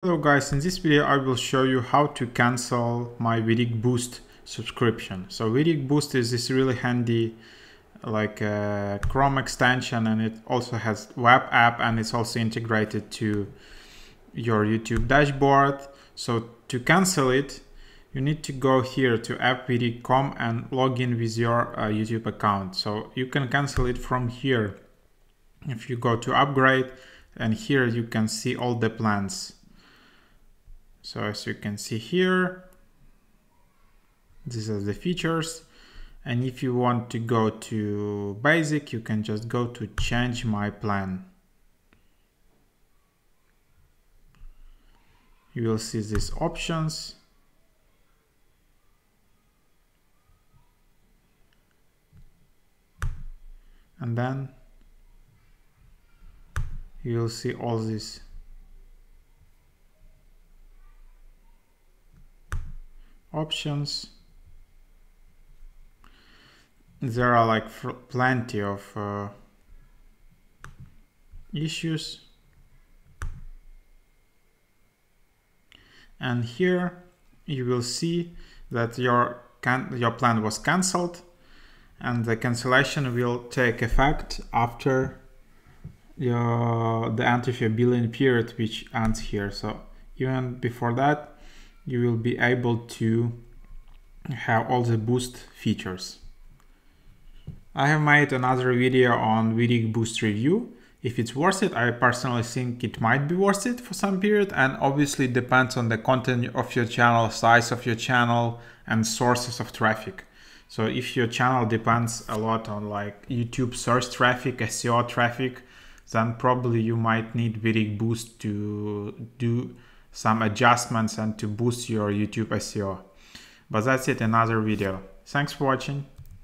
Hello guys, in this video I will show you how to cancel my vidIQ Boost subscription. So vidIQ Boost is this really handy like uh, Chrome extension and it also has web app and it's also integrated to your YouTube dashboard. So to cancel it, you need to go here to app.vidiq.com and log in with your uh, YouTube account. So you can cancel it from here. If you go to upgrade and here you can see all the plans so as you can see here, these are the features. And if you want to go to basic, you can just go to change my plan. You will see these options. And then you will see all these options. There are like plenty of uh, issues. And here you will see that your your plan was cancelled and the cancellation will take effect after your the your billing period which ends here. So even before that you will be able to have all the boost features. I have made another video on vidIQ Boost review. If it's worth it, I personally think it might be worth it for some period and obviously depends on the content of your channel, size of your channel and sources of traffic. So if your channel depends a lot on like YouTube search traffic, SEO traffic, then probably you might need vidIQ Boost to do some adjustments and to boost your YouTube SEO. But that's it, another video. Thanks for watching.